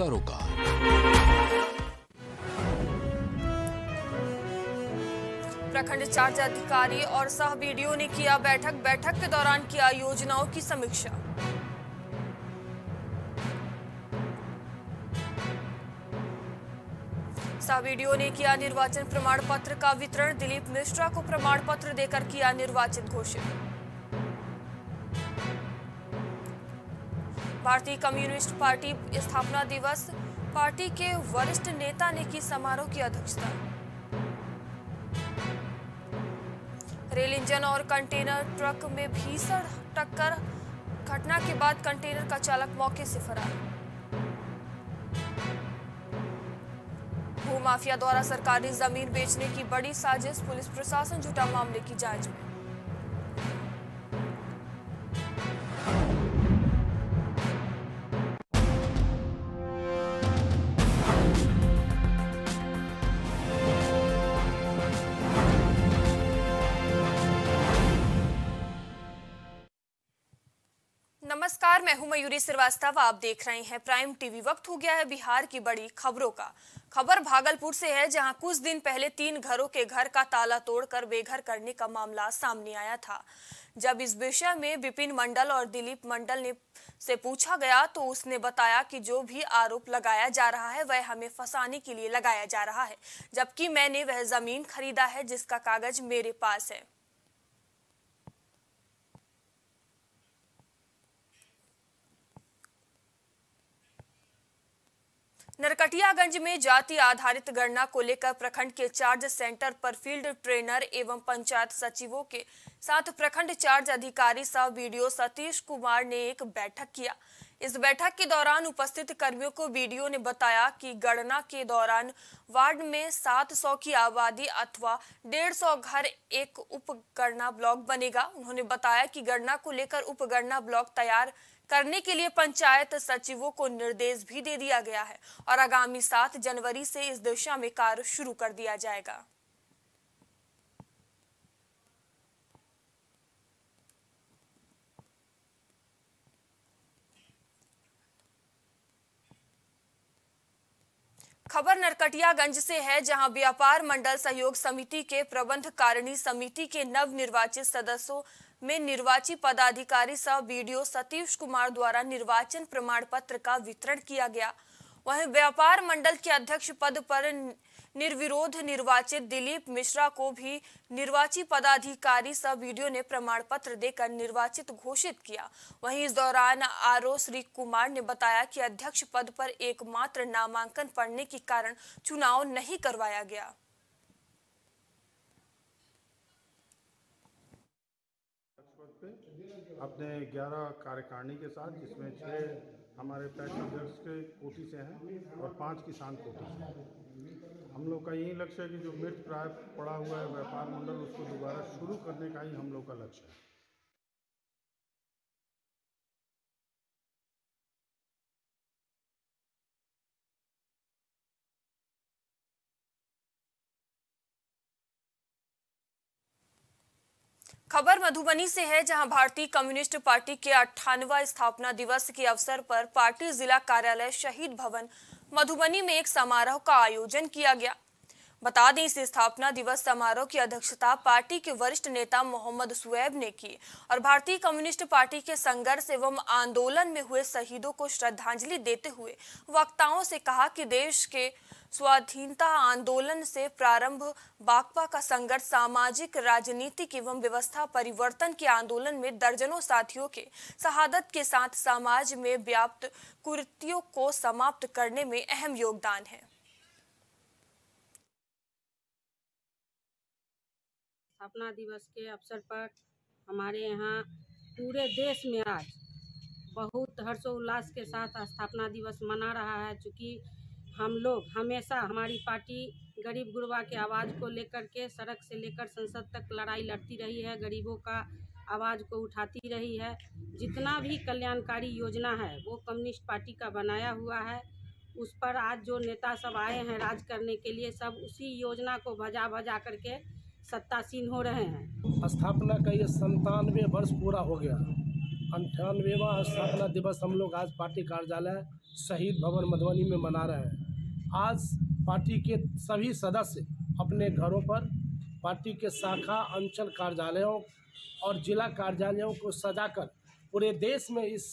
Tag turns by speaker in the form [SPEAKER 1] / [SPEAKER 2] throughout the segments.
[SPEAKER 1] सरोकार
[SPEAKER 2] प्रखंड चार्ज अधिकारी और सह बीडीओ ने किया बैठक। बैठक के दौरान किया योजनाओं की समीक्षा। सह बीडीओ ने किया निर्वाचन प्रमाण पत्र का वितरण। दिलीप मिश्रा को प्रमाण पत्र देकर किया निर्वाचन घोषित। भारतीय कम्युनिस्ट पार्टी स्थापना दिवस, पार्टी के वरिष्ठ नेता ने की समारोह की अध्यक्षता। रेल इंजन और कंटेनर ट्रक में भीषण टक्कर, घटना के बाद कंटेनर का चालक मौके से फरार। भूमाफिया द्वारा सरकारी ज़मीन बेचने की बड़ी साजिश, पुलिस प्रशासन जुटा मामले की जाँच में। नमस्कार मैं हूँ मयूरी श्रीवास्तव, आप देख रहे हैं प्राइम टीवी वक्त हो गया है बिहार की बड़ी खबरों का। खबर भागलपुर से है, जहाँ कुछ दिन पहले तीन घरों के घर का ताला तोड़कर बेघर करने का मामला सामने आया था। जब इस विषय में विपिन मंडल और दिलीप मंडल ने से पूछा गया तो उसने बताया कि जो भी आरोप लगाया जा रहा है, वह हमें फंसाने के लिए लगाया जा रहा है, जबकि मैंने वह ज़मीन खरीदा है जिसका कागज़ मेरे पास है। नरकटियागंज में जाति आधारित गणना को लेकर प्रखंड के चार्ज सेंटर पर फ़ील्ड ट्रेनर एवं पंचायत सचिवों के साथ प्रखंड चार्ज अधिकारी सह बीडीओ सतीश कुमार ने एक बैठक किया। इस बैठक के दौरान उपस्थित कर्मियों को बीडीओ ने बताया कि गणना के दौरान वार्ड में 700 की आबादी अथवा 150 घर एक उपगणना ब्लॉक बनेगा। उन्होंने बताया कि गणना को लेकर उपगणना ब्लॉक तैयार करने के लिए पंचायत सचिवों को निर्देश भी दे दिया गया है और आगामी सात जनवरी से इस दिशा में कार्य शुरू कर दिया जाएगा। खबर नरकटियागंज से है, जहाँ व्यापार मंडल सहयोग समिति के प्रबंध कारिणी समिति के नव निर्वाचित सदस्यों में निर्वाची पदाधिकारी सह बीडीओ सतीश कुमार द्वारा निर्वाचन प्रमाण पत्र का वितरण किया गया। वहीं व्यापार मंडल के अध्यक्ष पद पर निर्विरोध निर्वाचित दिलीप मिश्रा को भी निर्वाची पदाधिकारी सह बीडीओ ने प्रमाण पत्र देकर निर्वाचित घोषित किया। वहीं इस दौरान आरओ श्री कुमार ने बताया कि अध्यक्ष पद पर एकमात्र नामांकन पड़ने के कारण चुनाव नहीं करवाया गया।
[SPEAKER 3] अपने 11 कार्यकारिणी के साथ, जिसमें छः हमारे पैसेंजर्स के कोटी से हैं और पाँच किसान कोटी से हैं। हम लोग का यही लक्ष्य है कि जो मृत प्राय पड़ा हुआ है, व्यापार मंडल, उसको दोबारा शुरू करने का ही हम लोग का लक्ष्य है।
[SPEAKER 2] खबर मधुबनी से है, जहाँ भारतीय कम्युनिस्ट पार्टी के अट्ठानवा स्थापना दिवस के अवसर पर पार्टी जिला कार्यालय शहीद भवन मधुबनी में एक समारोह का आयोजन किया गया। बता दें, इस स्थापना दिवस समारोह की अध्यक्षता पार्टी के वरिष्ठ नेता मोहम्मद सुएब ने की और भारतीय कम्युनिस्ट पार्टी के संघर्ष एवं आंदोलन में हुए शहीदों को श्रद्धांजलि देते हुए वक्ताओं से कहा कि देश के स्वाधीनता आंदोलन से प्रारंभ बाकपा का संघर्ष, सामाजिक, राजनीतिक एवं व्यवस्था परिवर्तन के आंदोलन में दर्जनों साथियों के शहादत के साथ समाज में व्याप्त कुरीतियों को समाप्त करने में अहम योगदान है।
[SPEAKER 4] स्थापना दिवस के अवसर पर हमारे यहाँ पूरे देश में आज बहुत हर्षोल्लास के साथ स्थापना दिवस मना रहा है, चूँकि हम लोग हमेशा हमारी पार्टी गरीब गुरबा के आवाज़ को लेकर के, सड़क से लेकर संसद तक लड़ाई लड़ती रही है, गरीबों का आवाज़ को उठाती रही है। जितना भी कल्याणकारी योजना है, वो कम्युनिस्ट पार्टी का बनाया हुआ है। उस पर आज जो नेता सब आए हैं राज करने के लिए, सब उसी योजना को भजा भजा करके सत्तासीन हो रहे हैं।
[SPEAKER 5] स्थापना का ये संतानवे वर्ष पूरा हो गया।
[SPEAKER 1] अंठानवेवा स्थापना दिवस हम लोग आज पार्टी कार्यालय शहीद भवन मधुबनी में मना रहे हैं। आज पार्टी के सभी सदस्य अपने घरों पर पार्टी के शाखा, अंचल कार्यालयों और जिला कार्यालयों को सजाकर पूरे देश में इस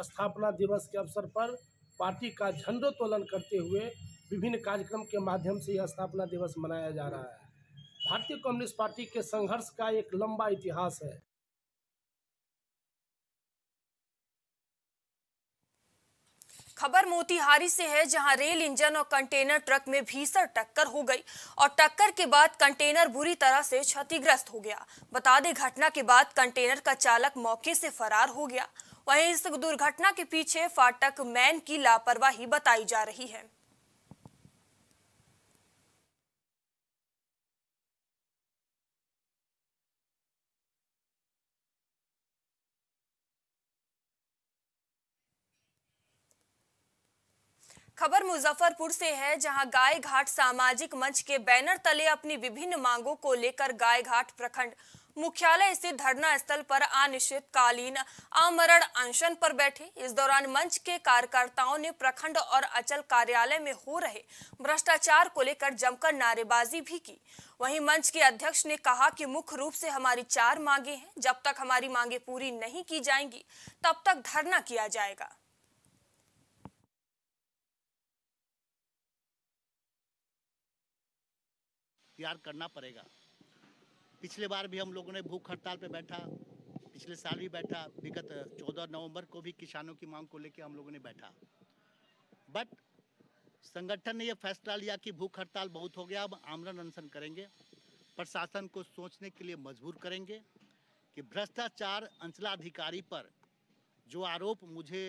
[SPEAKER 1] स्थापना दिवस के अवसर पर पार्टी का झंडोत्तोलन करते हुए विभिन्न कार्यक्रम के माध्यम से यह स्थापना दिवस मनाया जा रहा है। भारतीय कम्युनिस्ट पार्टी के संघर्ष का एक लंबा इतिहास है।
[SPEAKER 2] खबर मोतिहारी से है, जहाँ रेल इंजन और कंटेनर ट्रक में भीषण टक्कर हो गई और टक्कर के बाद कंटेनर बुरी तरह से क्षतिग्रस्त हो गया। बता दें, घटना के बाद कंटेनर का चालक मौके से फरार हो गया। वहीं इस दुर्घटना के पीछे फाटक मैन की लापरवाही बताई जा रही है। खबर मुजफ्फरपुर से है, जहाँ गाय घाट सामाजिक मंच के बैनर तले अपनी विभिन्न मांगों को लेकर गाय घाट प्रखंड मुख्यालय स्थित धरना स्थल पर अनिश्चितकालीन आमरण अनशन पर बैठे। इस दौरान मंच के कार्यकर्ताओं ने प्रखंड और अचल कार्यालय में हो रहे भ्रष्टाचार को लेकर जमकर नारेबाजी भी की। वहीं मंच के अध्यक्ष ने कहा कि मुख्य रूप से हमारी चार मांगे हैं, जब तक हमारी मांगे पूरी नहीं की जाएँगी, तब तक धरना किया जाएगा।
[SPEAKER 5] तैयार करना पड़ेगा। पिछले बार भी हम लोगों ने भूख हड़ताल पर बैठा, पिछले साल भी बैठा, विगत चौदह नवंबर को भी किसानों की मांग को लेकर हम लोगों ने बैठा। बट संगठन ने यह फैसला लिया कि भूख हड़ताल बहुत हो गया, अब आमरण अनशन करेंगे। प्रशासन को सोचने के लिए मजबूर करेंगे कि भ्रष्टाचार अंचलाधिकारी पर जो आरोप मुझे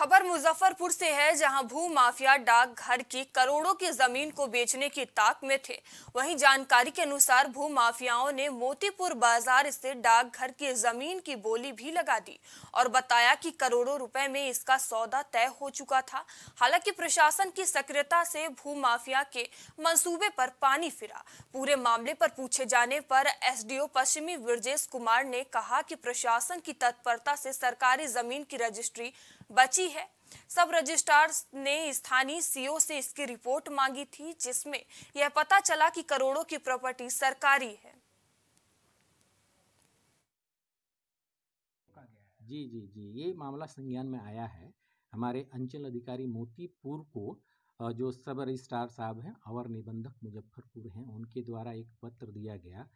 [SPEAKER 2] खबर मुजफ्फरपुर से है, जहाँ भू माफिया डाक घर की करोड़ों की ज़मीन को बेचने की ताक में थे। वहीं जानकारी के अनुसार भू माफियाओं ने मोतीपुर बाज़ार स्थित डाक घर की ज़मीन की बोली भी लगा दी और बताया कि करोड़ों रुपए में इसका सौदा तय हो चुका था। हालाँकि प्रशासन की सक्रियता से भू माफिया के मंसूबे पर पानी फिरा। पूरे मामले पर पूछे जाने पर एसडीओ पश्चिमी ब्रजेश कुमार ने कहा कि प्रशासन की तत्परता से सरकारी ज़मीन की रजिस्ट्री बची है। सब रजिस्ट्रार ने स्थानीय सीओ से इसकी रिपोर्ट मांगी थी, जिसमें यह पता चला कि करोड़ों की प्रॉपर्टी सरकारी है।
[SPEAKER 6] जी जी जी, ये मामला संज्ञान में आया है। हमारे अंचल अधिकारी मोतीपुर को जो सब रजिस्ट्रार साहब हैं अवर निबंधक मुजफ्फरपुर हैं, उनके द्वारा एक पत्र दिया गया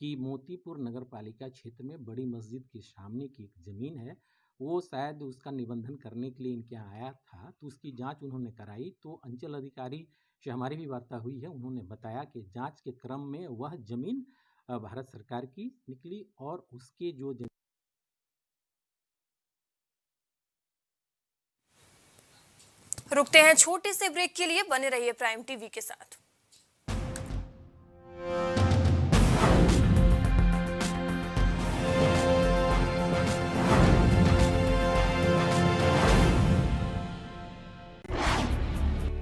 [SPEAKER 6] कि मोतीपुर नगर पालिका क्षेत्र में बड़ी मस्जिद के सामने की एक ज़मीन है वो शायद उसका निबंधन करने के लिए इनके यहाँ आया था तो उसकी जाँच उन्होंने कराई। तो अंचल अधिकारी से हमारी भी वार्ता हुई है। उन्होंने बताया कि जाँच के क्रम में वह ज़मीन भारत सरकार की निकली और उसके जो
[SPEAKER 2] रुकते हैं, छोटे से ब्रेक के लिए बने रहिए प्राइम टीवी के साथ।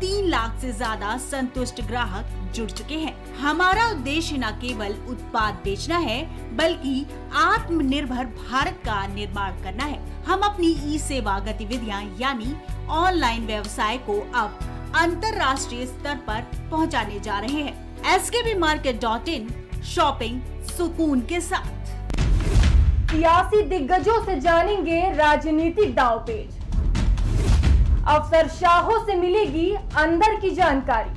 [SPEAKER 7] तीन लाख से ज़्यादा संतुष्ट ग्राहक जुड़ चुके हैं। हमारा उद्देश्य न केवल उत्पाद बेचना है, बल्कि आत्मनिर्भर भारत का निर्माण करना है। हम अपनी ई सेवा गतिविधियाँ, यानी ऑनलाइन व्यवसाय को अब अंतर्राष्ट्रीय स्तर पर पहुँचाने जा रहे हैं। S K B market dot in, shopping सुकून के साथ।
[SPEAKER 8] सियासी दिग्गजों से जानेंगे राजनीतिक दाव पेच अफसर शाहों से मिलेगी अंदर की जानकारी।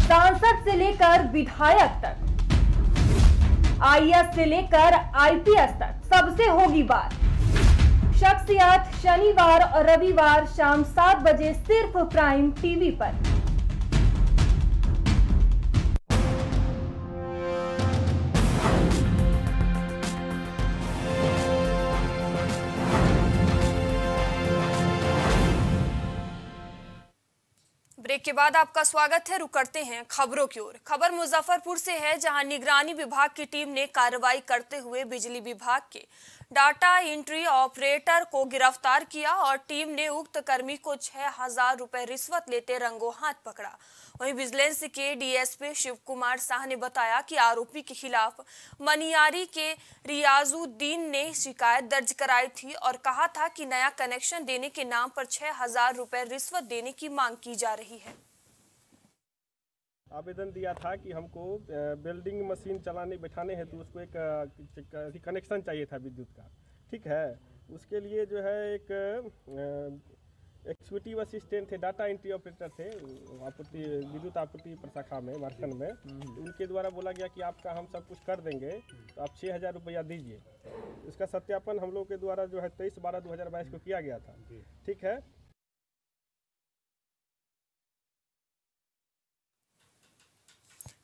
[SPEAKER 8] सांसद से लेकर विधायक तक, आईएएस से लेकर आईपीएस तक, सबसे होगी बात। शख्सियत शनिवार और रविवार शाम सात बजे सिर्फ़ प्राइम टीवी पर।
[SPEAKER 2] के बाद आपका स्वागत है। रुक करते हैं खबरों की ओर। खबर मुजफ्फरपुर से है, जहाँ निगरानी विभाग की टीम ने कार्रवाई करते हुए बिजली विभाग के डाटा एंट्री ऑपरेटर को गिरफ़्तार किया और टीम ने उक्त कर्मी को छह हज़ार रुपए रिश्वत लेते रंगों हाथ पकड़ा। वहीं विजिलेंस के डीएसपी शिव कुमार शाह ने बताया कि आरोपी के खिलाफ मनियारी के रियाजुद्दीन ने शिकायत दर्ज कराई थी और कहा था कि नया कनेक्शन देने के नाम पर छह हज़ार रुपए रिश्वत देने की मांग की जा रही है।
[SPEAKER 9] आवेदन दिया था कि हमको बिल्डिंग मशीन चलाने बैठाने हेतु उसको एक कनेक्शन चाहिए था विद्युत का। ठीक है? उसके लिए जो है एक एक्सिक्यूटिव असिस्टेंट थे डाटा एंट्री ऑपरेटर थे आपूर्ति विद्युत आपूर्ति प्रशाखा में झारखंड में। उनके द्वारा बोला गया कि आपका हम सब कुछ कर देंगे तो आप छः हज़ार रुपया दीजिए। इसका सत्यापन हम लोग के द्वारा जो है तेईस बारह दो हज़ार बाईस को किया गया था। ठीक है?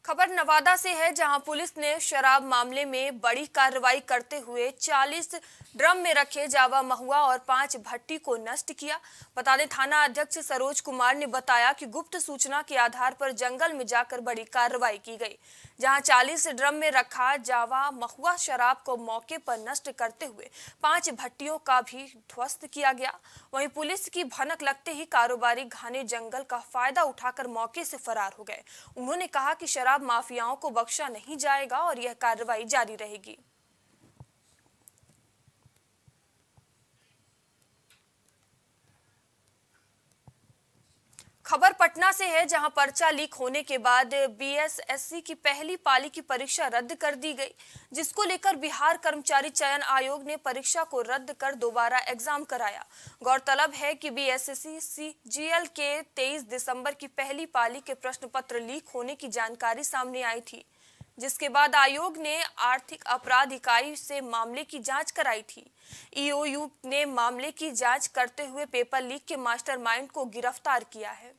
[SPEAKER 2] खबर नवादा से है, जहाँ पुलिस ने शराब मामले में बड़ी कार्रवाई करते हुए 40 ड्रम में रखे जावा महुआ और पाँच भट्टी को नष्ट किया। बता दें, थाना अध्यक्ष सरोज कुमार ने बताया कि गुप्त सूचना के आधार पर जंगल में जाकर बड़ी कार्रवाई की गई। जहाँ 40 ड्रम में रखा जावा महुआ शराब को मौके पर नष्ट करते हुए पाँच भट्टियों का भी ध्वस्त किया गया। वहीं पुलिस की भनक लगते ही कारोबारी घाने जंगल का फ़ायदा उठाकर मौके से फरार हो गए। उन्होंने कहा कि शराब माफियाओं को बख्शा नहीं जाएगा और यह कार्रवाई जारी रहेगी। खबर पटना से है, जहाँ पर्चा लीक होने के बाद बीएसएससी की पहली पाली की परीक्षा रद्द कर दी गई, जिसको लेकर बिहार कर्मचारी चयन आयोग ने परीक्षा को रद्द कर दोबारा एग्ज़ाम कराया। गौरतलब है कि बीएसएससी सीजीएल के 23 दिसंबर की पहली पाली के प्रश्न पत्र लीक होने की जानकारी सामने आई थी। जिसके बाद आयोग ने आर्थिक अपराध इकाई से मामले की जाँच कराई थी। ईओयू ने मामले की जाँच करते हुए पेपर लीक के मास्टरमाइंड को गिरफ़्तार किया है।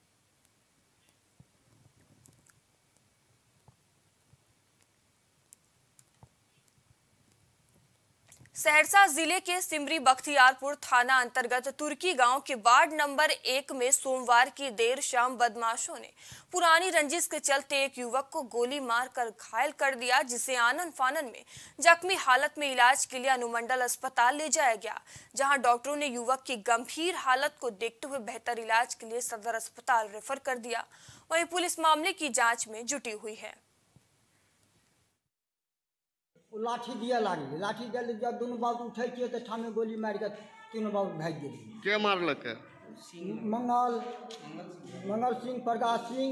[SPEAKER 2] सहरसा ज़िले के सिमरी बख्तियारपुर थाना अंतर्गत तुर्की गाँव के वार्ड नंबर एक में सोमवार की देर शाम बदमाशों ने पुरानी रंजिश के चलते एक युवक को गोली मारकर घायल कर दिया, जिसे आनंद फानन में जख्मी हालत में इलाज के लिए अनुमंडल अस्पताल ले जाया गया, जहाँ डॉक्टरों ने युवक की गंभीर हालत को देखते हुए बेहतर इलाज के लिए सदर अस्पताल रेफर कर दिया। वहीं पुलिस मामले की जाँच में जुटी हुई है।
[SPEAKER 10] ओ लाठी दिए लागी। लाठी दिया जब दुनू बाबू उठै छियै तऽ ठामे गोली मारि कऽ तीनू बाबू भागि गेली
[SPEAKER 11] के मारलकै
[SPEAKER 10] मंगल मंगल सिंह प्रकाश सिंह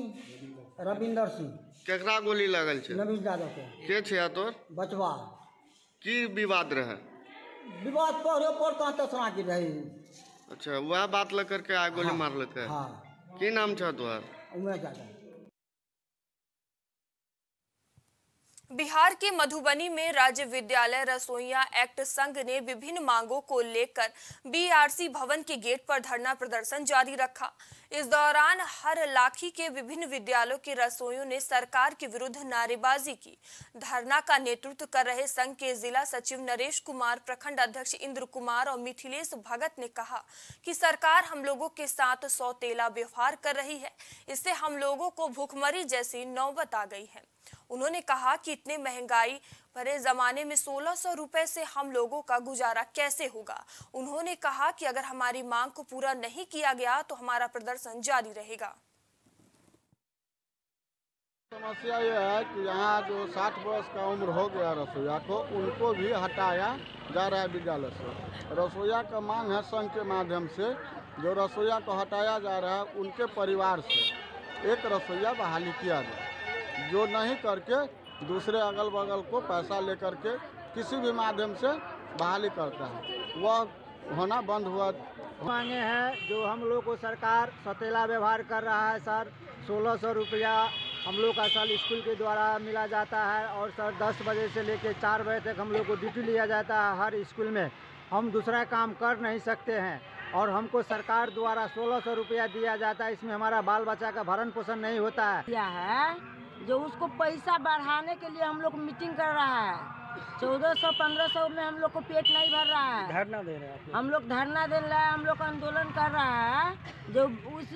[SPEAKER 10] रविंदर सिंह।
[SPEAKER 11] केकरा गोली लागल छै?
[SPEAKER 10] नवीन यादव के।
[SPEAKER 11] के छै तोर?
[SPEAKER 10] बचवा।
[SPEAKER 11] की विवाद रहे?
[SPEAKER 10] विवाद पढ़े पर कहाँ तसरा की रही?
[SPEAKER 11] अच्छा वह बात लेकर के आग गोली मारलकै
[SPEAKER 10] हाँ।
[SPEAKER 11] की नाम छ तोहर?
[SPEAKER 10] उमेश यादव।
[SPEAKER 2] बिहार के मधुबनी में राज्य विद्यालय रसोईया एक्ट संघ ने विभिन्न मांगों को लेकर बीआरसी भवन के गेट पर धरना प्रदर्शन जारी रखा। इस दौरान हर लाखी के विभिन्न विद्यालयों के रसोइयों ने सरकार के विरुद्ध नारेबाजी की। धरना का नेतृत्व कर रहे संघ के जिला सचिव नरेश कुमार, प्रखंड अध्यक्ष इंद्र कुमार और मिथिलेश भगत ने कहा कि सरकार हम लोगों के साथ सौतेला व्यवहार कर रही है। इससे हम लोगों को भूखमरी जैसी नौबत आ गई है। उन्होंने कहा कि इतने महँगाई भरे जमाने में सोलह सौ रुपए से हम लोगों का गुजारा कैसे होगा? उन्होंने कहा कि अगर हमारी मांग को पूरा नहीं किया गया तो हमारा प्रदर्शन जारी रहेगा।
[SPEAKER 12] समस्या ये है कि यहाँ जो 60 वर्ष का उम्र हो गया रसोईया को, उनको भी हटाया जा रहा है विद्यालय से। रसोईया का मांग है संघ के माध्यम से। जो रसोईया को हटाया जा रहा है, उनके परिवार से एक रसोईया बहाली किया जाए जो नहीं करके दूसरे अगल बगल को पैसा लेकर के किसी भी माध्यम से बहाली करता है। वह होना बंद हुआ।
[SPEAKER 13] मांगे हैं, जो हम लोग को सरकार सतेला व्यवहार कर रहा है, सर। सोलह सौ रुपया हम लोग का सर स्कूल के द्वारा मिला जाता है और सर दस बजे से लेकर चार बजे तक हम लोग को ड्यूटी लिया जाता है हर स्कूल में। हम दूसरा काम कर नहीं सकते हैं और हमको सरकार द्वारा सोलह सौ रुपया दिया जाता है। इसमें हमारा बाल बच्चा का भरण पोषण नहीं होता है।
[SPEAKER 14] है। जो उसको पैसा बढ़ाने के लिए हम लोग मीटिंग कर रहा है। चौदह सौ पंद्रह सौ में हम लोग को पेट नहीं भर रहा है।
[SPEAKER 9] धरना दे रहे हैं
[SPEAKER 14] हम लोग धरना दे रहा है हम लोग आंदोलन कर रहा है। जो उस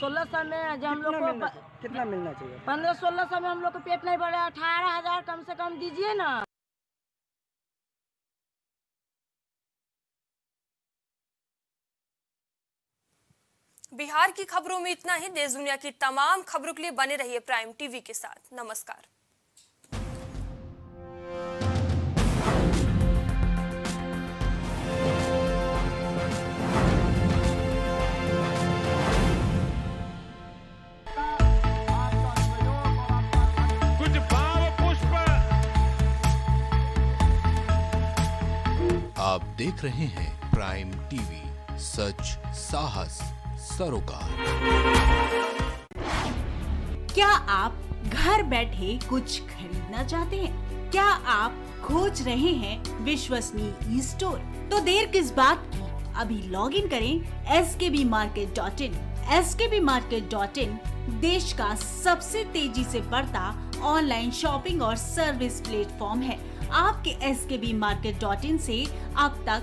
[SPEAKER 14] सोलह सौ में जो हम लोग को
[SPEAKER 9] कितना मिलना चाहिए?
[SPEAKER 14] पंद्रह सोलह सौ में हम लोग को पेट नहीं भर रहा है। अठारह हज़ार कम से कम दीजिए ना।
[SPEAKER 2] बिहार की खबरों में इतना ही। देश दुनिया की तमाम खबरों के लिए बने रहिए प्राइम टीवी के साथ। नमस्कार।
[SPEAKER 15] कुछ पुष्प।
[SPEAKER 16] आप देख रहे हैं प्राइम टीवी। सच साहस। सरोकार।
[SPEAKER 7] क्या आप घर बैठे कुछ खरीदना चाहते हैं? क्या आप खोज रहे हैं विश्वसनीय ई स्टोर तो देर किस बात की? अभी लॉग इन करें S K B market dot in S K B market dot in देश का सबसे तेज़ी से बढ़ता ऑनलाइन शॉपिंग और सर्विस प्लेटफॉर्म है। आपके S K B market dot इन ऐसी अब तक